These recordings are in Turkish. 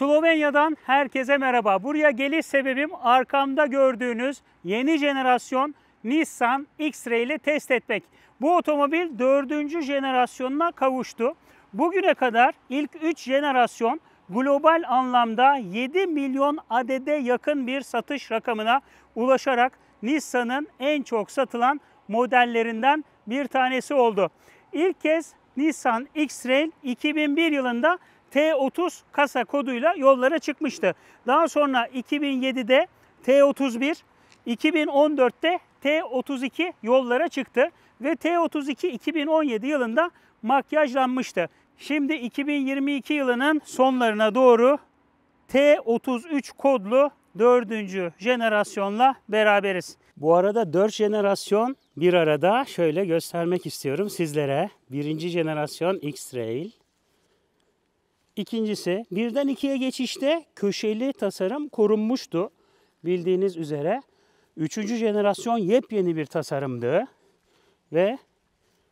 Slovenya'dan herkese merhaba. Buraya geliş sebebim arkamda gördüğünüz yeni jenerasyon Nissan X-Ray ile test etmek. Bu otomobil dördüncü jenerasyonuna kavuştu. Bugüne kadar ilk 3 jenerasyon global anlamda 7 milyon adede yakın bir satış rakamına ulaşarak Nissan'ın en çok satılan modellerinden bir tanesi oldu. İlk kez Nissan X-Trail 2001 yılında T30 kasa koduyla yollara çıkmıştı. Daha sonra 2007'de T31, 2014'te T32 yollara çıktı ve T32 2017 yılında makyajlanmıştı. Şimdi 2022 yılının sonlarına doğru T33 kodlu dördüncü jenerasyonla beraberiz. Bu arada 4 jenerasyon bir arada şöyle göstermek istiyorum sizlere. Birinci jenerasyon X-Trail. İkincisi birden ikiye geçişte köşeli tasarım korunmuştu bildiğiniz üzere. Üçüncü jenerasyon yepyeni bir tasarımdı ve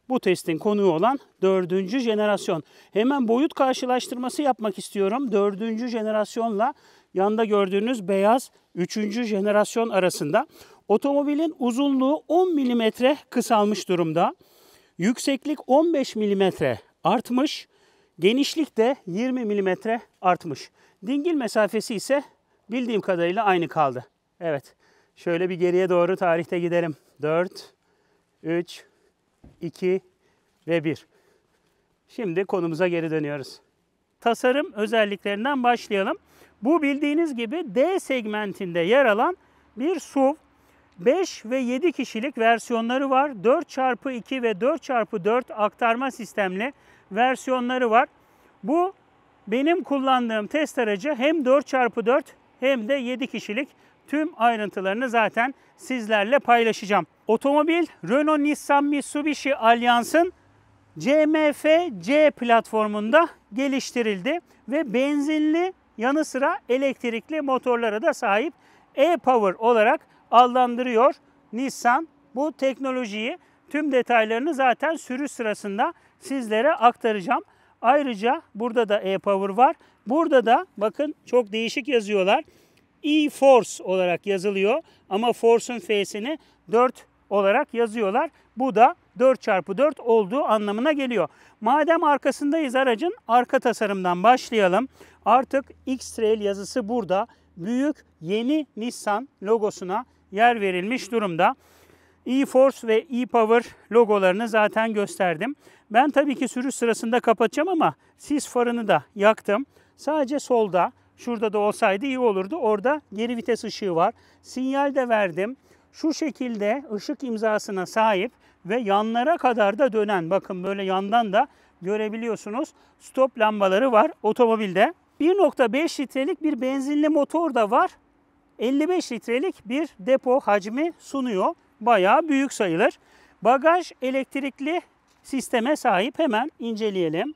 bu testin konuğu olan dördüncü jenerasyon. Hemen boyut karşılaştırması yapmak istiyorum. Dördüncü jenerasyonla yanda gördüğünüz beyaz üçüncü jenerasyon arasında. Otomobilin uzunluğu 10 mm kısalmış durumda. Yükseklik 15 mm artmış. Genişlik de 20 mm artmış. Dingil mesafesi ise bildiğim kadarıyla aynı kaldı. Evet. Şöyle bir geriye doğru tarihte gidelim. 4, 3, 2 ve 1. Şimdi konumuza geri dönüyoruz. Tasarım özelliklerinden başlayalım. Bu bildiğiniz gibi D segmentinde yer alan bir SUV. 5 ve 7 kişilik versiyonları var. 4x2 ve 4x4 aktarma sistemli versiyonları var. Bu benim kullandığım test aracı hem 4x4 hem de 7 kişilik tüm ayrıntılarını zaten sizlerle paylaşacağım. Otomobil Renault Nissan Mitsubishi Alliance'ın CMF-C platformunda geliştirildi ve benzinli yanı sıra elektrikli motorlara da sahip e-Power olarak adlandırıyor Nissan. Bu teknolojiyi tüm detaylarını zaten sürüş sırasında sizlere aktaracağım. Ayrıca burada da e-Power var. Burada da bakın çok değişik yazıyorlar. E-Force olarak yazılıyor ama Force'un F'sini 4 olarak yazıyorlar. Bu da 4x4 olduğu anlamına geliyor. Madem arkasındayız aracın arka tasarımdan başlayalım. Artık X-Trail yazısı burada. Büyük yeni Nissan logosuna yer verilmiş durumda. E-Force ve E-Power logolarını zaten gösterdim. Ben tabii ki sürüş sırasında kapatacağım ama sis farını da yaktım. Sadece solda, şurada da olsaydı iyi olurdu. Orada geri vites ışığı var. Sinyal de verdim. Şu şekilde ışık imzasına sahip ve yanlara kadar da dönen, bakın böyle yandan da görebiliyorsunuz. Stop lambaları var otomobilde. 1.5 litrelik bir benzinli motor da var. 55 litrelik bir depo hacmi sunuyor. Bayağı büyük sayılır. Bagaj elektrikli sisteme sahip. Hemen inceleyelim.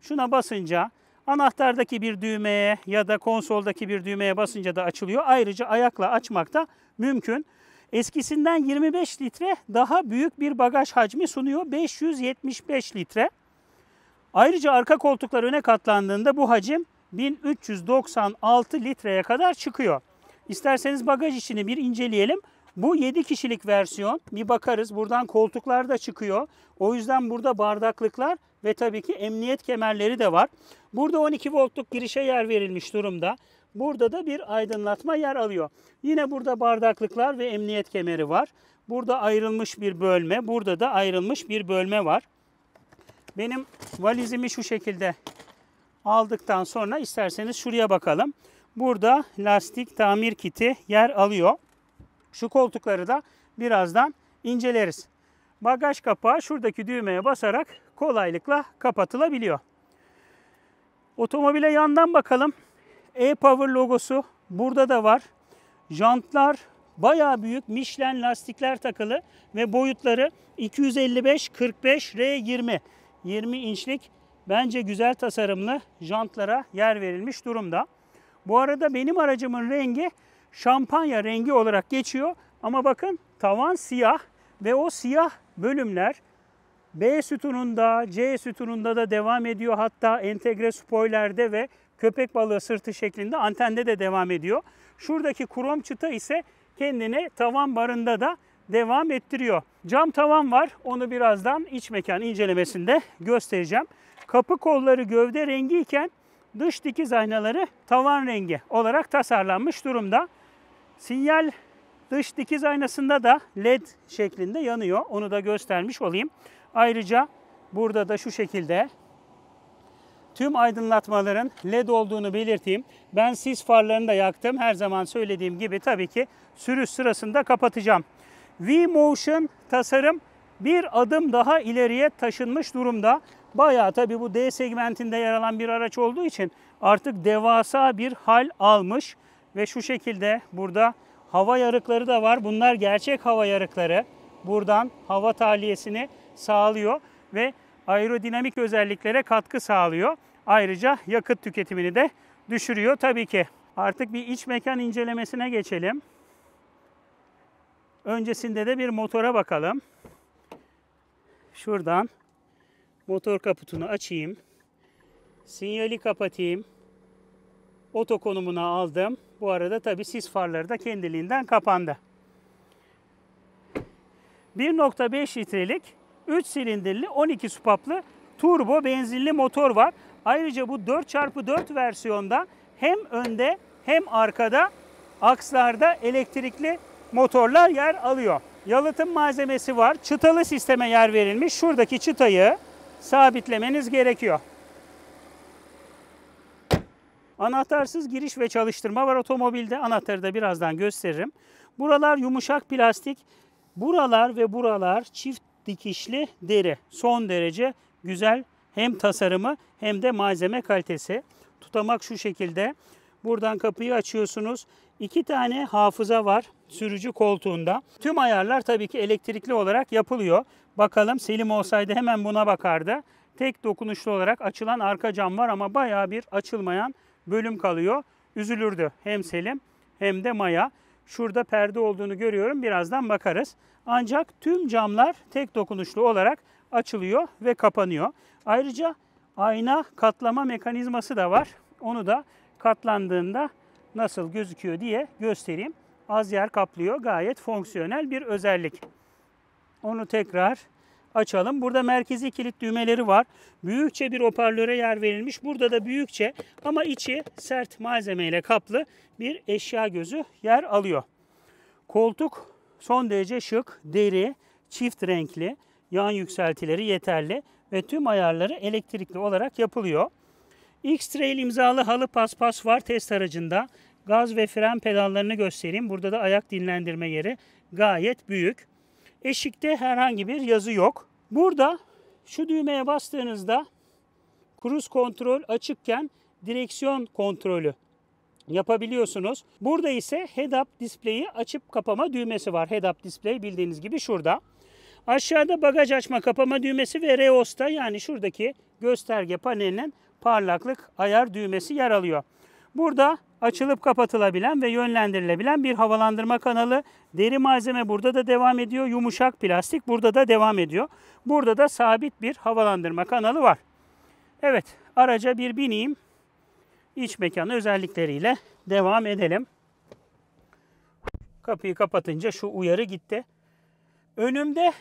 Şuna basınca anahtardaki bir düğmeye ya da konsoldaki bir düğmeye basınca da açılıyor. Ayrıca ayakla açmak da mümkün. Eskisinden 25 litre daha büyük bir bagaj hacmi sunuyor. 575 litre. Ayrıca arka koltuklar öne katlandığında bu hacim 1396 litreye kadar çıkıyor. İsterseniz bagaj içini bir inceleyelim. Bu 7 kişilik versiyon. Bir bakarız. Buradan koltuklar da çıkıyor. O yüzden burada bardaklıklar ve tabii ki emniyet kemerleri de var. Burada 12 voltluk girişe yer verilmiş durumda. Burada da bir aydınlatma yer alıyor. Yine burada bardaklıklar ve emniyet kemeri var. Burada ayrılmış bir bölme, burada da ayrılmış bir bölme var. Benim valizimi şu şekilde aldıktan sonra isterseniz şuraya bakalım. Burada lastik tamir kiti yer alıyor. Şu koltukları da birazdan inceleriz. Bagaj kapağı şuradaki düğmeye basarak kolaylıkla kapatılabiliyor. Otomobile yandan bakalım. E-Power logosu burada da var. Jantlar bayağı büyük Michelin lastikler takılı ve boyutları 255 45 R20 20 inçlik bence güzel tasarımlı jantlara yer verilmiş durumda. Bu arada benim aracımın rengi şampanya rengi olarak geçiyor ama bakın tavan siyah ve o siyah bölümler B sütununda, C sütununda da devam ediyor. Hatta entegre spoilerde ve köpek balığı sırtı şeklinde antende de devam ediyor. Şuradaki krom çıta ise kendini tavan barında da devam ettiriyor. Cam tavan var. Onu birazdan iç mekan incelemesinde göstereceğim. Kapı kolları gövde rengi iken dış dikiz aynaları tavan rengi olarak tasarlanmış durumda. Sinyal dış dikiz aynasında da led şeklinde yanıyor. Onu da göstermiş olayım. Ayrıca burada da şu şekilde tüm aydınlatmaların led olduğunu belirteyim. Ben sis farlarını da yaktım. Her zaman söylediğim gibi tabii ki sürüş sırasında kapatacağım. V-Motion tasarım bir adım daha ileriye taşınmış durumda. Bayağı tabii bu D segmentinde yer alan bir araç olduğu için artık devasa bir hal almış. Ve şu şekilde burada hava yarıkları da var. Bunlar gerçek hava yarıkları. Buradan hava tahliyesini sağlıyor ve aerodinamik özelliklere katkı sağlıyor. Ayrıca yakıt tüketimini de düşürüyor tabii ki. Artık bir iç mekan incelemesine geçelim. Öncesinde de bir motora bakalım. Şuradan motor kaputunu açayım. Sinyali kapatayım. Oto konumuna aldım. Bu arada tabi sis farları da kendiliğinden kapandı. 1.5 litrelik 3 silindirli 12 supaplı turbo benzinli motor var. Ayrıca bu 4x4 versiyonda hem önde hem arkada akslarda elektrikli motorlar yer alıyor. Yalıtım malzemesi var. Çıtalı sisteme yer verilmiş. Şuradaki çıtayı sabitlemeniz gerekiyor. Anahtarsız giriş ve çalıştırma var otomobilde. Anahtarı da birazdan gösteririm. Buralar yumuşak plastik. Buralar ve buralar çift dikişli deri. Son derece güzel hem tasarımı hem de malzeme kalitesi. Tutamak şu şekilde. Buradan kapıyı açıyorsunuz. İki tane hafıza var sürücü koltuğunda. Tüm ayarlar tabii ki elektrikli olarak yapılıyor. Bakalım Selim olsaydı hemen buna bakardı. Tek dokunuşlu olarak açılan arka cam var ama bayağı bir açılmayan bölüm kalıyor. Üzülürdü hem Selim hem de Maya. Şurada perde olduğunu görüyorum. Birazdan bakarız. Ancak tüm camlar tek dokunuşlu olarak açılıyor ve kapanıyor. Ayrıca ayna katlama mekanizması da var. Onu da katlandığında nasıl gözüküyor diye göstereyim. Az yer kaplıyor. Gayet fonksiyonel bir özellik. Onu tekrar açalım. Burada merkezi kilit düğmeleri var. Büyükçe bir hoparlöre yer verilmiş. Burada da büyükçe ama içi sert malzemeyle kaplı bir eşya gözü yer alıyor. Koltuk son derece şık, deri, çift renkli, yan yükseltileri yeterli ve tüm ayarları elektrikli olarak yapılıyor. X-Trail imzalı halı paspas var test aracında. Gaz ve fren pedallarını göstereyim. Burada da ayak dinlendirme yeri gayet büyük. Eşikte herhangi bir yazı yok. Burada şu düğmeye bastığınızda cruise kontrol açıkken direksiyon kontrolü yapabiliyorsunuz. Burada ise head-up display'i açıp kapama düğmesi var. Head-up display bildiğiniz gibi şurada. Aşağıda bagaj açma kapama düğmesi ve Reos'ta yani şuradaki gösterge panelinin parlaklık ayar düğmesi yer alıyor. Burada açılıp kapatılabilen ve yönlendirilebilen bir havalandırma kanalı. Deri malzeme burada da devam ediyor. Yumuşak plastik burada da devam ediyor. Burada da sabit bir havalandırma kanalı var. Evet araca bir bineyim. İç mekanı özellikleriyle devam edelim. Kapıyı kapatınca şu uyarı gitti. Önümde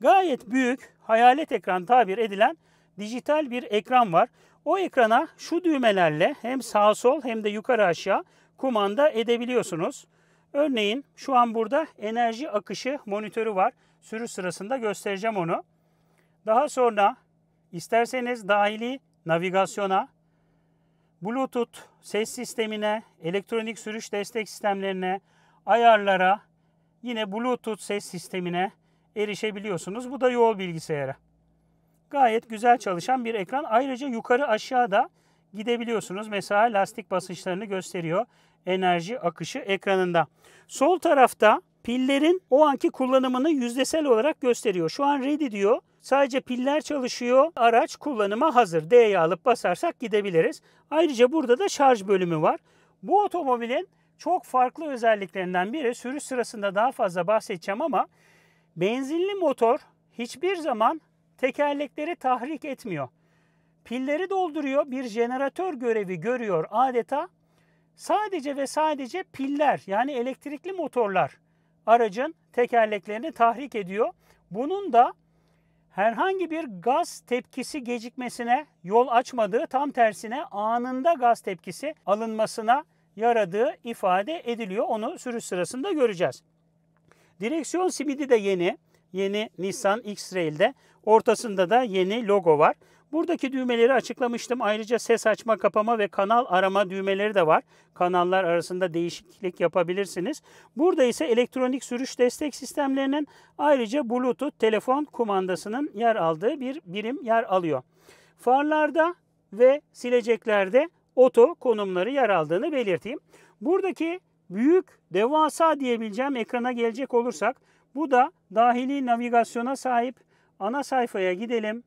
gayet büyük hayalet ekran tabir edilen dijital bir ekran var. O ekrana şu düğmelerle hem sağ sol hem de yukarı aşağı kumanda edebiliyorsunuz. Örneğin şu an burada enerji akışı monitörü var. Sürüş sırasında göstereceğim onu. Daha sonra isterseniz dahili navigasyona, Bluetooth ses sistemine, elektronik sürüş destek sistemlerine, ayarlara, yine Bluetooth ses sistemine erişebiliyorsunuz. Bu da yol bilgisayarı. Gayet güzel çalışan bir ekran. Ayrıca yukarı aşağıda gidebiliyorsunuz. Mesela lastik basınçlarını gösteriyor. Enerji akışı ekranında. Sol tarafta pillerin o anki kullanımını yüzdesel olarak gösteriyor. Şu an ready diyor. Sadece piller çalışıyor. Araç kullanıma hazır. D'ye alıp basarsak gidebiliriz. Ayrıca burada da şarj bölümü var. Bu otomobilin çok farklı özelliklerinden biri sürüş sırasında daha fazla bahsedeceğim ama benzinli motor hiçbir zaman tekerlekleri tahrik etmiyor. pilleri dolduruyor. Bir jeneratör görevi görüyor adeta. Sadece ve sadece piller yani elektrikli motorlar aracın tekerleklerini tahrik ediyor. Bunun da herhangi bir gaz tepkisi gecikmesine yol açmadığı tam tersine anında gaz tepkisi alınmasına yaradığı ifade ediliyor. Onu sürüş sırasında göreceğiz. Direksiyon simidi de yeni. Yeni Nissan X-Trail'de. Ortasında da yeni logo var. Buradaki düğmeleri açıklamıştım. Ayrıca ses açma, kapama ve kanal arama düğmeleri de var. Kanallar arasında değişiklik yapabilirsiniz. Burada ise elektronik sürüş destek sistemlerinin ayrıca Bluetooth telefon kumandasının yer aldığı bir birim yer alıyor. Farlarda ve sileceklerde oto konumları yer aldığını belirteyim. Buradaki büyük, devasa diyebileceğim ekrana gelecek olursak bu da dahili navigasyona sahip. Ana sayfaya gidelim.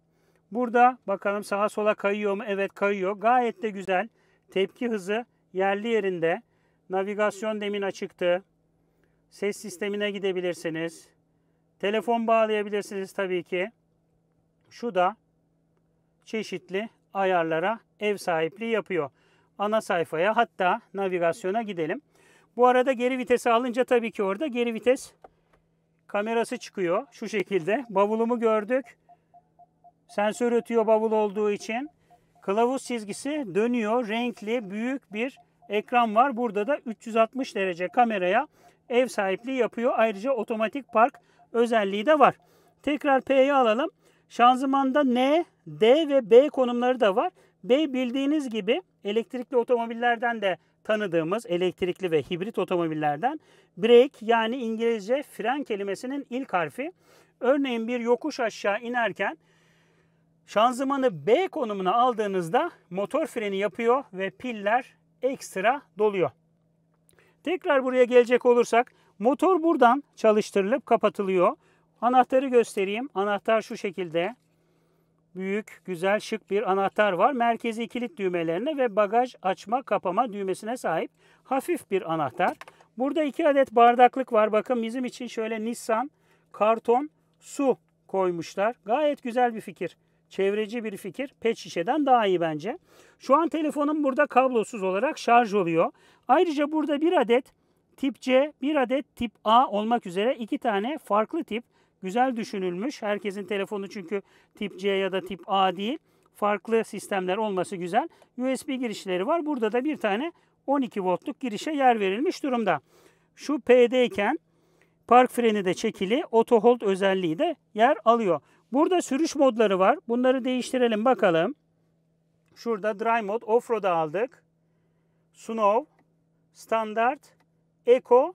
Burada bakalım sağa sola kayıyor mu? Evet kayıyor. Gayet de güzel. Tepki hızı yerli yerinde. Navigasyon demin açıktı. Ses sistemine gidebilirsiniz. Telefon bağlayabilirsiniz tabii ki. Şu da çeşitli ayarlara ev sahipliği yapıyor. Ana sayfaya hatta navigasyona gidelim. Bu arada geri vitesi alınca tabii ki orada geri vites kamerası çıkıyor. Şu şekilde. Bavulumu gördük. Sensör ötüyor bavul olduğu için. Kılavuz çizgisi dönüyor. Renkli büyük bir ekran var. Burada da 360 derece kameraya ev sahipliği yapıyor. Ayrıca otomatik park özelliği de var. Tekrar P'yi alalım. Şanzımanda N, D ve B konumları da var. B bildiğiniz gibi elektrikli otomobillerden de tanıdığımız elektrikli ve hibrit otomobillerden brake yani İngilizce fren kelimesinin ilk harfi. Örneğin bir yokuş aşağı inerken şanzımanı B konumuna aldığınızda motor freni yapıyor ve piller ekstra doluyor. Tekrar buraya gelecek olursak motor buradan çalıştırılıp kapatılıyor. Anahtarı göstereyim. Anahtar şu şekilde. Büyük, güzel, şık bir anahtar var. Merkezi kilit düğmelerine ve bagaj açma, kapama düğmesine sahip hafif bir anahtar. Burada iki adet bardaklık var. Bakın bizim için şöyle Nissan karton su koymuşlar. Gayet güzel bir fikir. Çevreci bir fikir. Pet şişeden daha iyi bence. Şu an telefonum burada kablosuz olarak şarj oluyor. Ayrıca burada bir adet tip C, bir adet tip A olmak üzere iki tane farklı tip güzel düşünülmüş. Herkesin telefonu çünkü tip C ya da tip A değil. Farklı sistemler olması güzel. USB girişleri var. Burada da bir tane 12 voltluk girişe yer verilmiş durumda. Şu P'deyken park freni de çekili, auto hold özelliği de yer alıyor. Burada sürüş modları var. Bunları değiştirelim bakalım. Şurada dry mod, offroad'a aldık. Snow, standart, eco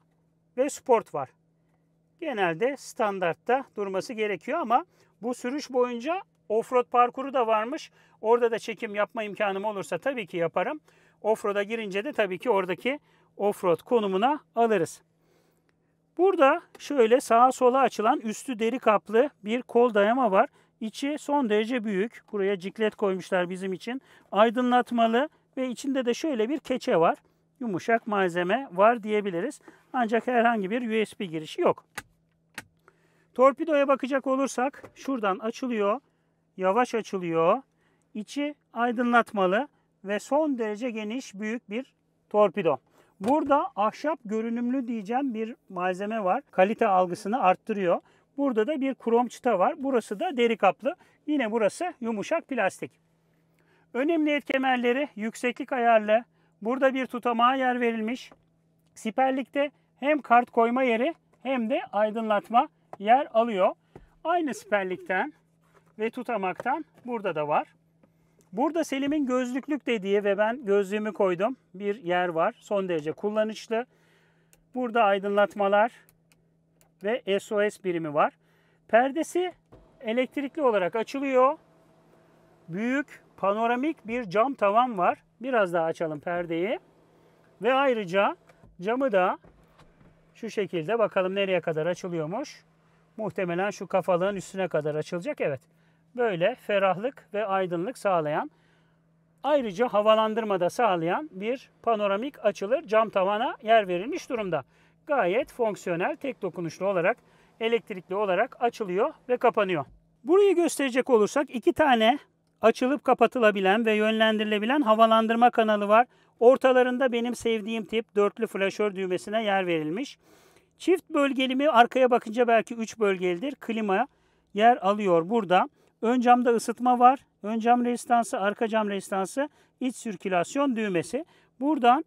ve sport var genelde standartta durması gerekiyor ama bu sürüş boyunca offroad parkuru da varmış. Orada da çekim yapma imkanım olursa tabii ki yaparım. Offroad'a girince de tabii ki oradaki offroad konumuna alırız. Burada şöyle sağa sola açılan üstü deri kaplı bir kol dayama var. İçi son derece büyük. Buraya ciklet koymuşlar bizim için. Aydınlatmalı ve içinde de şöyle bir keçe var. Yumuşak malzeme var diyebiliriz. Ancak herhangi bir USB girişi yok. Torpidoya bakacak olursak şuradan açılıyor. Yavaş açılıyor. İçi aydınlatmalı ve son derece geniş büyük bir torpido. Burada ahşap görünümlü diyeceğim bir malzeme var. Kalite algısını arttırıyor. Burada da bir krom çıta var. Burası da deri kaplı. Yine burası yumuşak plastik. Önemli et kemerleri yükseklik ayarlı. Burada bir tutamağa yer verilmiş. Siperlikte hem kart koyma yeri hem de aydınlatma yer alıyor. Aynı siperlikten ve tutamaktan burada da var. Burada Selim'in gözlüklük dediği ve ben gözlüğümü koydum bir yer var. Son derece kullanışlı. Burada aydınlatmalar ve SOS birimi var. Perdesi elektrikli olarak açılıyor. Büyük panoramik bir cam tavan var. Biraz daha açalım perdeyi. Ve ayrıca camı da şu şekilde bakalım nereye kadar açılıyormuş. Muhtemelen şu kafalığın üstüne kadar açılacak. Evet. Böyle ferahlık ve aydınlık sağlayan ayrıca havalandırma da sağlayan bir panoramik açılır cam tavana yer verilmiş durumda. Gayet fonksiyonel, tek dokunuşlu olarak, elektrikli olarak açılıyor ve kapanıyor. Burayı gösterecek olursak iki tane açılıp kapatılabilen ve yönlendirilebilen havalandırma kanalı var. Ortalarında benim sevdiğim tip dörtlü flaşör düğmesine yer verilmiş. Çift bölgeli mi arkaya bakınca belki 3 bölgelidir. Klima yer alıyor burada. Ön camda ısıtma var. Ön cam rezistansı, arka cam rezistansı, iç sirkülasyon düğmesi. Buradan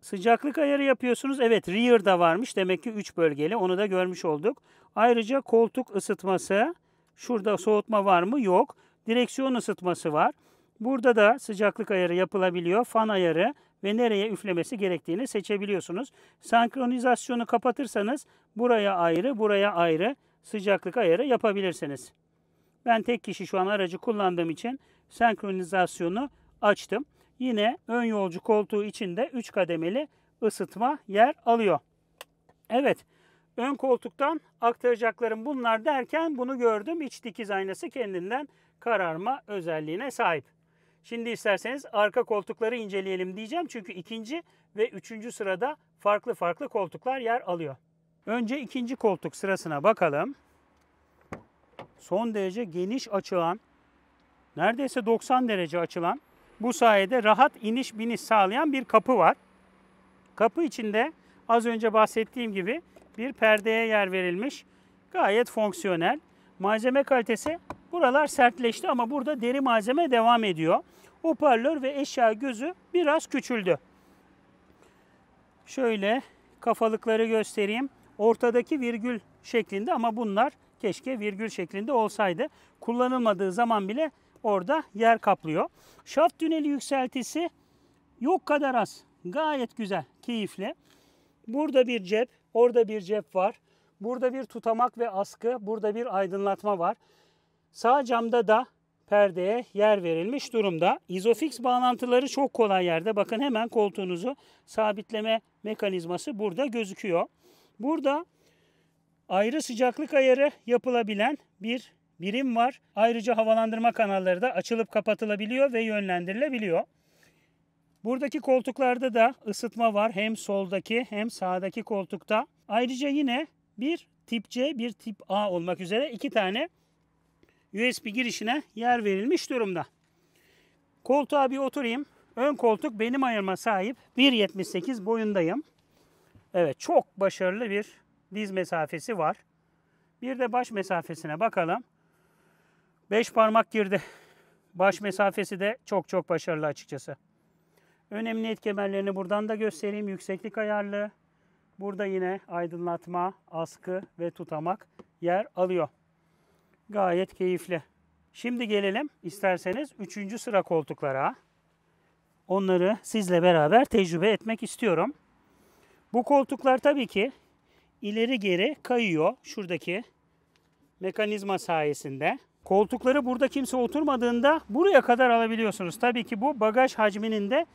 sıcaklık ayarı yapıyorsunuz. Evet rear da varmış. Demek ki 3 bölgeli. Onu da görmüş olduk. Ayrıca koltuk ısıtması. Şurada soğutma var mı? Yok. Direksiyon ısıtması var. Burada da sıcaklık ayarı yapılabiliyor. Fan ayarı ve nereye üflemesi gerektiğini seçebiliyorsunuz. Senkronizasyonu kapatırsanız buraya ayrı, buraya ayrı sıcaklık ayarı yapabilirsiniz. Ben tek kişi şu an aracı kullandığım için senkronizasyonu açtım. Yine ön yolcu koltuğu içinde 3 kademeli ısıtma yer alıyor. Evet, ön koltuktan aktaracaklarım bunlar derken bunu gördüm. İç dikiz aynası kendinden kararma özelliğine sahip. Şimdi isterseniz arka koltukları inceleyelim diyeceğim. Çünkü ikinci ve üçüncü sırada farklı farklı koltuklar yer alıyor. Önce ikinci koltuk sırasına bakalım. Son derece geniş açılan, neredeyse 90 derece açılan, bu sayede rahat iniş biniş sağlayan bir kapı var. Kapı içinde az önce bahsettiğim gibi bir perdeye yer verilmiş. Gayet fonksiyonel. Malzeme kalitesi buralar sertleşti ama burada deri malzeme devam ediyor. Hoparlör ve eşya gözü biraz küçüldü. Şöyle kafalıkları göstereyim. Ortadaki virgül şeklinde ama bunlar keşke virgül şeklinde olsaydı. Kullanılmadığı zaman bile orada yer kaplıyor. Şaft tüneli yükseltisi yok kadar az. Gayet güzel, keyifli. Burada bir cep, orada bir cep var. Burada bir tutamak ve askı, burada bir aydınlatma var. Sağ camda da perdeye yer verilmiş durumda. Isofix bağlantıları çok kolay yerde. Bakın hemen koltuğunuzu sabitleme mekanizması burada gözüküyor. Burada ayrı sıcaklık ayarı yapılabilen bir birim var. Ayrıca havalandırma kanalları da açılıp kapatılabiliyor ve yönlendirilebiliyor. Buradaki koltuklarda da ısıtma var. Hem soldaki hem sağdaki koltukta. Ayrıca yine bir tip C, bir tip A olmak üzere iki tane USB girişine yer verilmiş durumda. Koltuğa bir oturayım. Ön koltuk benim ayırma sahip. 1.78 boyundayım. Evet çok başarılı bir diz mesafesi var. Bir de baş mesafesine bakalım. 5 parmak girdi. Baş mesafesi de çok çok başarılı açıkçası. Önemli et kemerlerini buradan da göstereyim. Yükseklik ayarlı. Burada yine aydınlatma, askı ve tutamak yer alıyor. Gayet keyifli. Şimdi gelelim isterseniz 3. sıra koltuklara. Onları sizle beraber tecrübe etmek istiyorum. Bu koltuklar tabii ki ileri geri kayıyor şuradaki mekanizma sayesinde. Koltukları burada kimse oturmadığında buraya kadar alabiliyorsunuz. Tabii ki bu bagaj hacminin de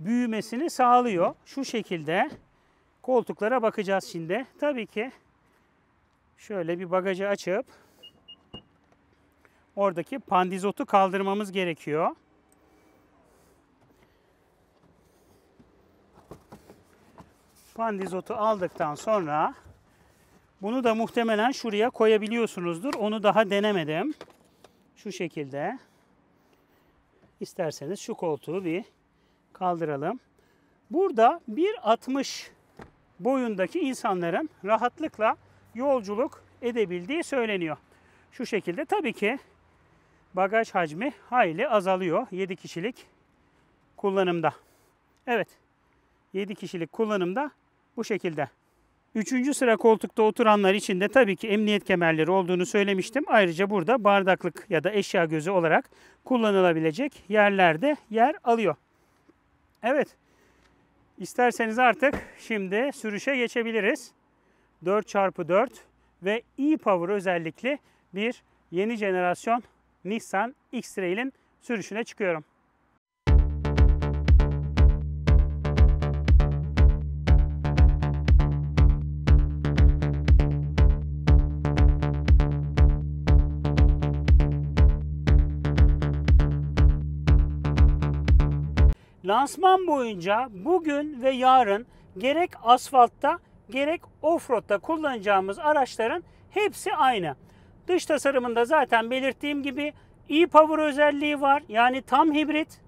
büyümesini sağlıyor. Şu şekilde koltuklara bakacağız şimdi. Tabii ki şöyle bir bagajı açıp oradaki pandizotu kaldırmamız gerekiyor. Pandizotu aldıktan sonra bunu da muhtemelen şuraya koyabiliyorsunuzdur. Onu daha denemedim. Şu şekilde. İsterseniz şu koltuğu bir kaldıralım. Burada 1.60 boyundaki insanların rahatlıkla yolculuk edebildiği söyleniyor. Şu şekilde tabii ki bagaj hacmi hayli azalıyor 7 kişilik kullanımda. Evet 7 kişilik kullanımda bu şekilde. Üçüncü sıra koltukta oturanlar için de tabii ki emniyet kemerleri olduğunu söylemiştim. Ayrıca burada bardaklık ya da eşya gözü olarak kullanılabilecek yerlerde yer alıyor. Evet. İsterseniz artık şimdi sürüşe geçebiliriz. 4x4 ve e-Power özellikli bir yeni jenerasyon Nissan X-Trail'in sürüşüne çıkıyorum. Lansman boyunca bugün ve yarın gerek asfaltta gerek offroad'da kullanacağımız araçların hepsi aynı. Dış tasarımında zaten belirttiğim gibi e-power özelliği var. Yani tam hibrit.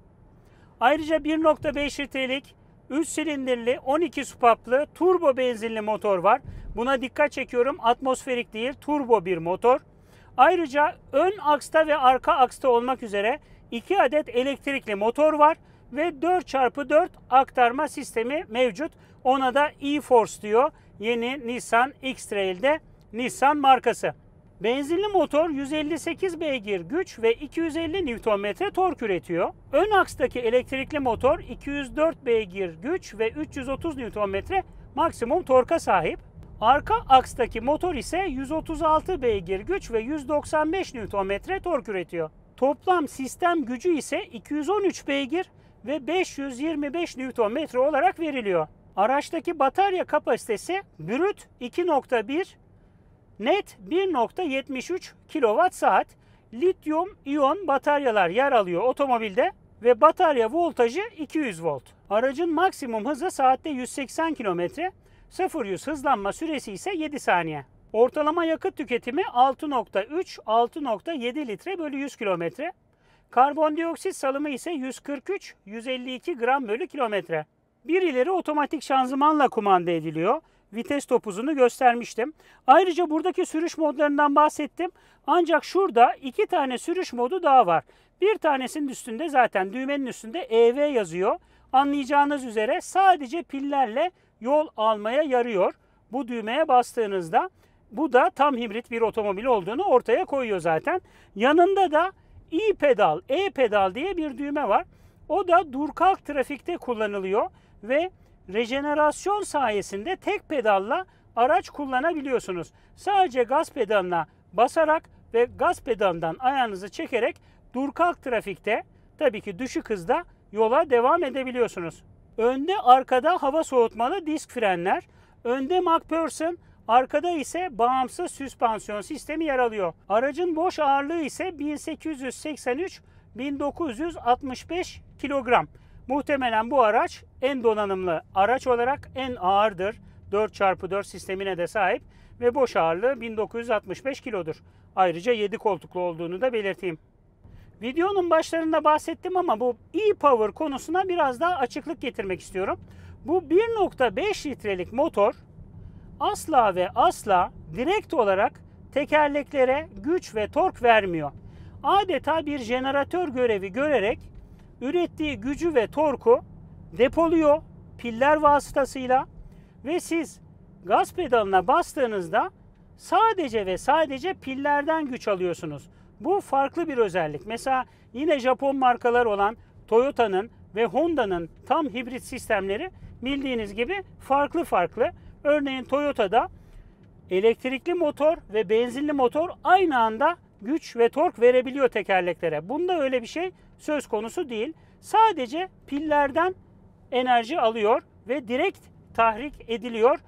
Ayrıca 1.5 litrelik 3 silindirli 12 supaplı turbo benzinli motor var. Buna dikkat çekiyorum. Atmosferik değil, turbo bir motor. Ayrıca ön aksta ve arka aksta olmak üzere 2 adet elektrikli motor var ve 4x4 aktarma sistemi mevcut. Ona da e-Force diyor. Yeni Nissan X-Trail'de Nissan markası. Benzinli motor 158 beygir güç ve 250 Nm tork üretiyor. Ön akstaki elektrikli motor 204 beygir güç ve 330 Nm maksimum torka sahip. Arka akstaki motor ise 136 beygir güç ve 195 Nm tork üretiyor. Toplam sistem gücü ise 213 beygir ve 525 Nm olarak veriliyor. Araçtaki batarya kapasitesi brüt 2.1 net 1.73 kWh saat lityum iyon bataryalar yer alıyor otomobilde ve batarya voltajı 200 volt. Aracın maksimum hızı saatte 180 km, 0-100 hızlanma süresi ise 7 saniye. Ortalama yakıt tüketimi 6.3-6.7 litre bölü 100 kilometre. Karbondioksit salımı ise 143-152 gram bölü kilometre. Bir ileri otomatik şanzımanla kumanda ediliyor. Vites topuzunu göstermiştim. Ayrıca buradaki sürüş modlarından bahsettim. Ancak şurada iki tane sürüş modu daha var. Bir tanesinin üstünde zaten düğmenin üstünde EV yazıyor. Anlayacağınız üzere sadece pillerle yol almaya yarıyor. Bu düğmeye bastığınızda bu da tam hibrit bir otomobil olduğunu ortaya koyuyor zaten. Yanında da e-pedal, e-pedal diye bir düğme var. O da dur kalk trafikte kullanılıyor ve rejenerasyon sayesinde tek pedalla araç kullanabiliyorsunuz. Sadece gaz pedalına basarak ve gaz pedalından ayağınızı çekerek dur kalk trafikte tabii ki düşük hızda yola devam edebiliyorsunuz. Önde arkada hava soğutmalı disk frenler, önde MacPherson, arkada ise bağımsız süspansiyon sistemi yer alıyor. Aracın boş ağırlığı ise 1883 1965 kilogram. Muhtemelen bu araç en donanımlı araç olarak en ağırdır. 4x4 sistemine de sahip ve boş ağırlığı 1965 kilodur. Ayrıca 7 koltuklu olduğunu da belirteyim. Videonun başlarında bahsettim ama bu e-Power konusuna biraz daha açıklık getirmek istiyorum. Bu 1.5 litrelik motor asla ve asla direkt olarak tekerleklere güç ve tork vermiyor. Adeta bir jeneratör görevi görerek ürettiği gücü ve torku depoluyor piller vasıtasıyla ve siz gaz pedalına bastığınızda sadece ve sadece pillerden güç alıyorsunuz. Bu farklı bir özellik. Mesela yine Japon markalar olan Toyota'nın ve Honda'nın tam hibrit sistemleri bildiğiniz gibi farklı farklı. Örneğin Toyota'da elektrikli motor ve benzinli motor aynı anda güç ve tork verebiliyor tekerleklere. Bunda öyle bir şey söz konusu değil. Sadece pillerden enerji alıyor ve direkt tahrik ediliyor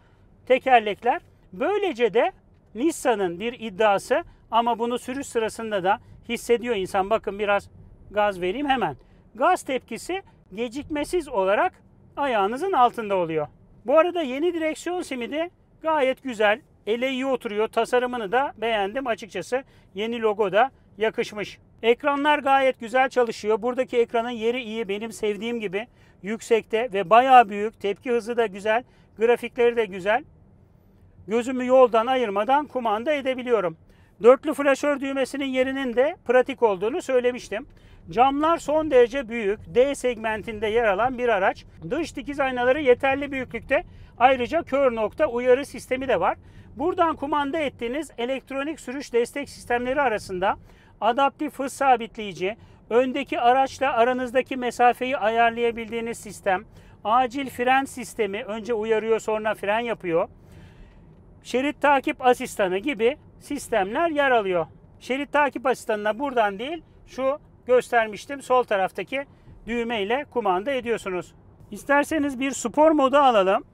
tekerlekler. Böylece de Nissan'ın bir iddiası ama bunu sürüş sırasında da hissediyor insan. Bakın biraz gaz vereyim hemen. Gaz tepkisi gecikmesiz olarak ayağınızın altında oluyor. Bu arada yeni direksiyon simidi gayet güzel. Ele iyi oturuyor. Tasarımını da beğendim açıkçası. Yeni logo da yakışmış. Ekranlar gayet güzel çalışıyor. Buradaki ekranın yeri iyi. Benim sevdiğim gibi yüksekte ve bayağı büyük. Tepki hızı da güzel. Grafikleri de güzel. Gözümü yoldan ayırmadan kumanda edebiliyorum. Dörtlü flaşör düğmesinin yerinin de pratik olduğunu söylemiştim. Camlar son derece büyük. D segmentinde yer alan bir araç. Dış dikiz aynaları yeterli büyüklükte. Ayrıca kör nokta uyarı sistemi de var. Buradan kumanda ettiğiniz elektronik sürüş destek sistemleri arasında adaptif hız sabitleyici, öndeki araçla aranızdaki mesafeyi ayarlayabildiğiniz sistem, acil fren sistemi önce uyarıyor sonra fren yapıyor, şerit takip asistanı gibi sistemler yer alıyor. Şerit takip asistanına buradan değil şu göstermiştim sol taraftaki düğme ile kumanda ediyorsunuz. İsterseniz bir spor modu alalım.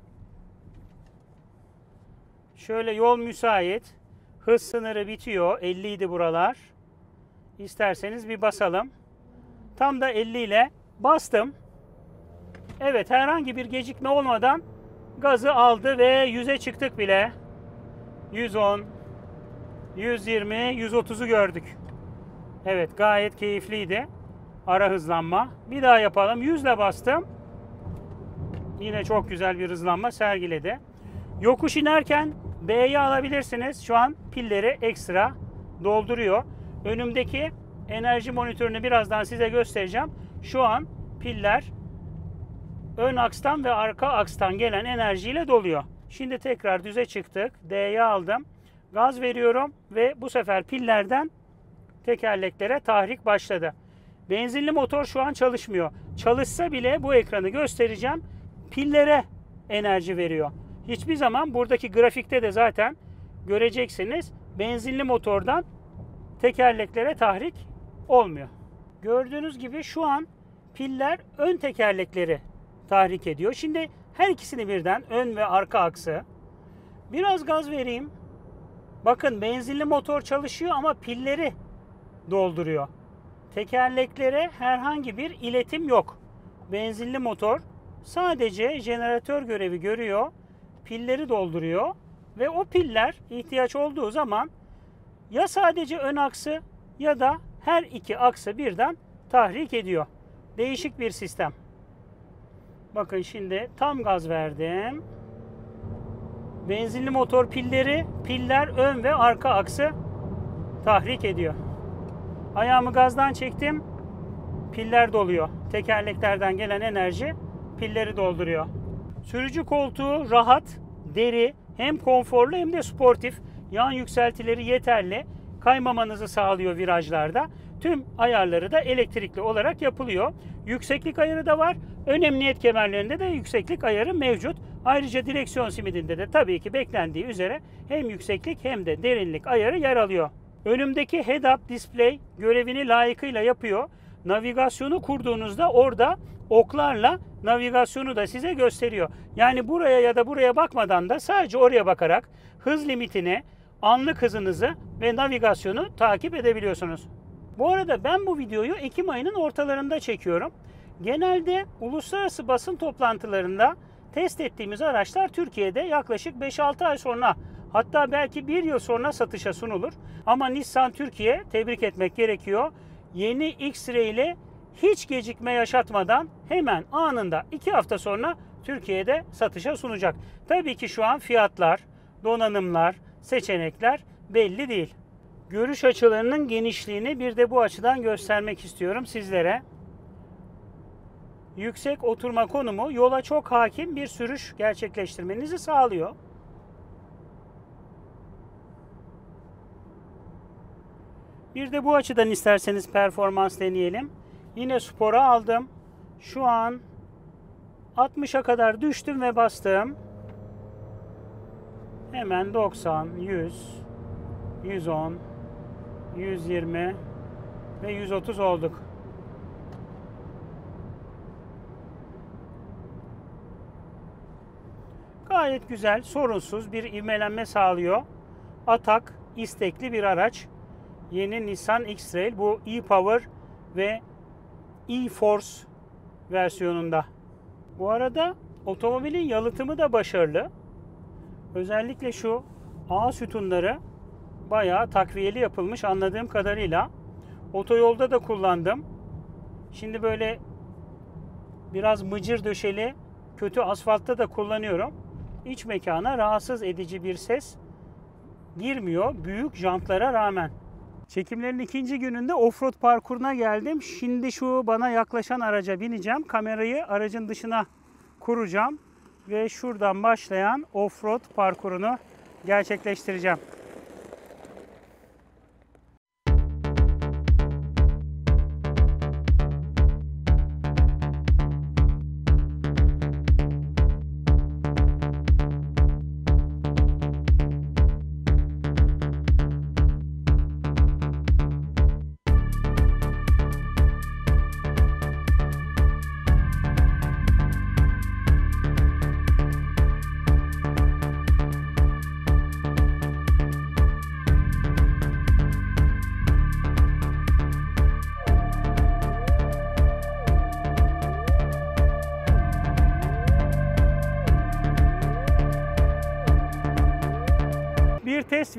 Şöyle yol müsait. Hız sınırı bitiyor. 50 idi buralar. İsterseniz bir basalım. Tam da 50 ile bastım. Evet herhangi bir gecikme olmadan gazı aldı ve 100'e çıktık bile. 110, 120, 130'u gördük. Evet gayet keyifliydi. Ara hızlanma. Bir daha yapalım. Yüzle bastım. Yine çok güzel bir hızlanma sergiledi. Yokuş inerken B'yi alabilirsiniz. Şu an pilleri ekstra dolduruyor. Önümdeki enerji monitörünü birazdan size göstereceğim. Şu an piller ön akstan ve arka akstan gelen enerjiyle doluyor. Şimdi tekrar düze çıktık. D'ye aldım. Gaz veriyorum ve bu sefer pillerden tekerleklere tahrik başladı. Benzinli motor şu an çalışmıyor. Çalışsa bile bu ekranı göstereceğim. Pillere enerji veriyor. Hiçbir zaman buradaki grafikte de zaten göreceksiniz. Benzinli motordan tekerleklere tahrik olmuyor. Gördüğünüz gibi şu an piller ön tekerlekleri tahrik ediyor. Şimdi her ikisini birden ön ve arka aksı. Biraz gaz vereyim. Bakın benzinli motor çalışıyor ama pilleri dolduruyor. Tekerleklere herhangi bir iletim yok. Benzinli motor sadece jeneratör görevi görüyor, pilleri dolduruyor ve o piller ihtiyaç olduğu zaman ya sadece ön aksı ya da her iki aksı birden tahrik ediyor. Değişik bir sistem. Bakın şimdi tam gaz verdim. Benzinli motor pilleri, piller ön ve arka aksı tahrik ediyor. Ayağımı gazdan çektim. Piller doluyor. Tekerleklerden gelen enerji pilleri dolduruyor. Sürücü koltuğu rahat, deri, hem konforlu hem de sportif. Yan yükseltileri yeterli. Kaymamanızı sağlıyor virajlarda. Tüm ayarları da elektrikli olarak yapılıyor. Yükseklik ayarı da var. Ön emniyet kemerlerinde de yükseklik ayarı mevcut. Ayrıca direksiyon simidinde de tabii ki beklendiği üzere hem yükseklik hem de derinlik ayarı yer alıyor. Önümdeki head-up display görevini layıkıyla yapıyor. Navigasyonu kurduğunuzda orada oklarla navigasyonu da size gösteriyor. Yani buraya ya da buraya bakmadan da sadece oraya bakarak hız limitini, anlık hızınızı ve navigasyonu takip edebiliyorsunuz. Bu arada ben bu videoyu Ekim ayının ortalarında çekiyorum. Genelde uluslararası basın toplantılarında test ettiğimiz araçlar Türkiye'de yaklaşık 5-6 ay sonra hatta belki 1 yıl sonra satışa sunulur. Ama Nissan Türkiye tebrik etmek gerekiyor. Yeni X-Ray ile hiç gecikme yaşatmadan hemen anında 2 hafta sonra Türkiye'de satışa sunacak. Tabii ki şu an fiyatlar, donanımlar, seçenekler belli değil. Görüş açılarının genişliğini bir de bu açıdan göstermek istiyorum sizlere. Yüksek oturma konumu yola çok hakim bir sürüş gerçekleştirmenizi sağlıyor. Bir de bu açıdan isterseniz performans deneyelim. Yine spora aldım. Şu an 60'a kadar düştüm ve bastım. Hemen 90, 100, 110, 120 ve 130 olduk. Gayet güzel, sorunsuz bir ivmelenme sağlıyor. Atak, istekli bir araç. Yeni Nissan X-Trail bu e-Power ve e-Force versiyonunda. Bu arada otomobilin yalıtımı da başarılı. Özellikle şu A sütunları bayağı takviyeli yapılmış anladığım kadarıyla. Otoyolda da kullandım. Şimdi böyle biraz mıcır döşeli kötü asfaltta da kullanıyorum. İç mekana rahatsız edici bir ses girmiyor büyük jantlara rağmen. Çekimlerin ikinci gününde offroad parkuruna geldim. Şimdi şu bana yaklaşan araca bineceğim. Kamerayı aracın dışına kuracağım ve şuradan başlayan offroad parkurunu gerçekleştireceğim.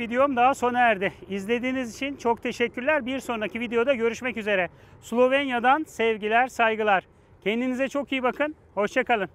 Videom daha sona erdi. İzlediğiniz için çok teşekkürler. Bir sonraki videoda görüşmek üzere. Slovenya'dan sevgiler, saygılar. Kendinize çok iyi bakın. Hoşçakalın.